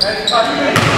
Vai, vai, vai.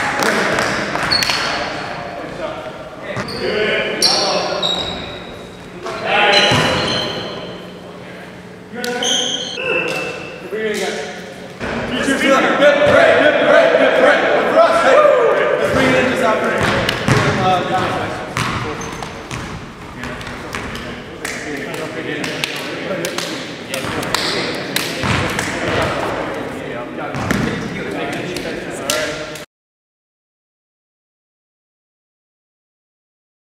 Uh,